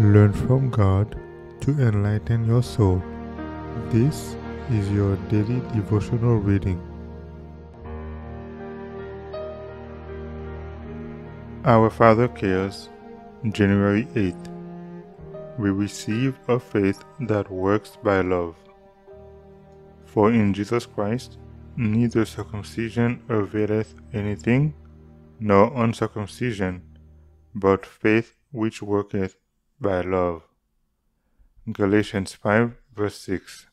Learn from God to enlighten your soul. This is your daily devotional reading. Our Father Cares, January 8th. We receive a faith that works by love. For in Jesus Christ neither circumcision availeth anything, nor uncircumcision, but faith which worketh by love. Galatians 5 verse 6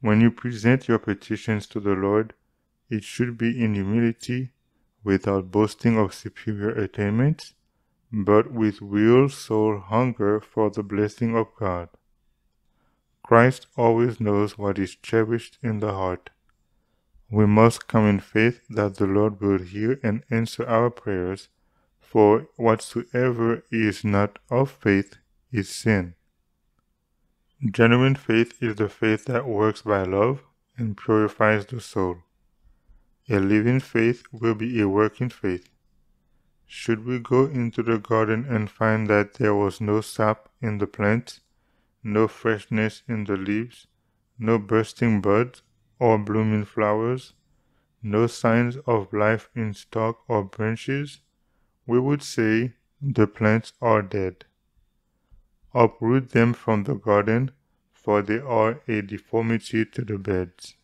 When you present your petitions to the Lord, it should be in humility, without boasting of superior attainments, but with real soul hunger for the blessing of God. Christ always knows what is cherished in the heart. We must come in faith that the Lord will hear and answer our prayers for whatsoever is not of faith is sin. Genuine faith is the faith that works by love and purifies the soul. A living faith will be a working faith. Should we go into the garden and find that there was no sap in the plants, no freshness in the leaves, no bursting buds or blooming flowers, no signs of life in stalk or branches, we would say the plants are dead. Uproot them from the garden, for they are a deformity to the beds.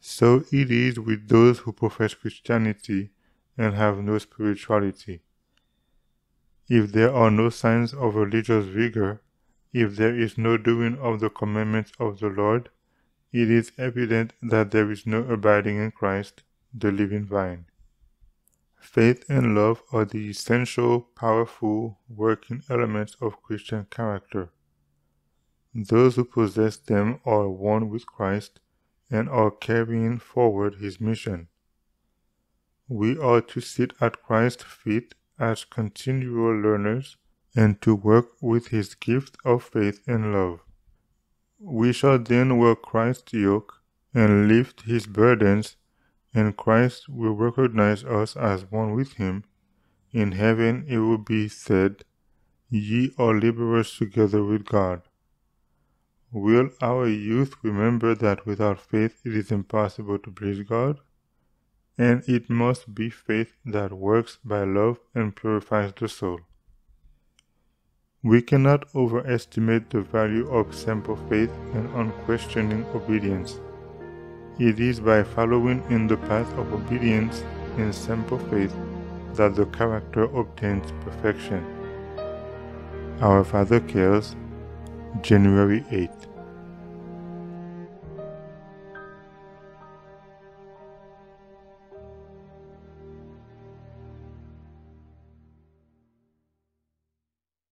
So it is with those who profess Christianity and have no spirituality. If there are no signs of religious vigor, if there is no doing of the commandments of the Lord, it is evident that there is no abiding in Christ, the living vine. Faith and love are the essential, powerful, working elements of Christian character. Those who possess them are one with Christ and are carrying forward his mission. We are to sit at Christ's feet as continual learners and to work with his gift of faith and love. We shall then wear Christ's yoke and lift his burdens and Christ will recognize us as one with him. In heaven it will be said, Ye are laborers together with God. Will our youth remember that without faith it is impossible to please God? And it must be faith that works by love and purifies the soul. We cannot overestimate the value of simple faith and unquestioning obedience. It is by following in the path of obedience in simple faith that the character obtains perfection. Our Father Cares, January 8.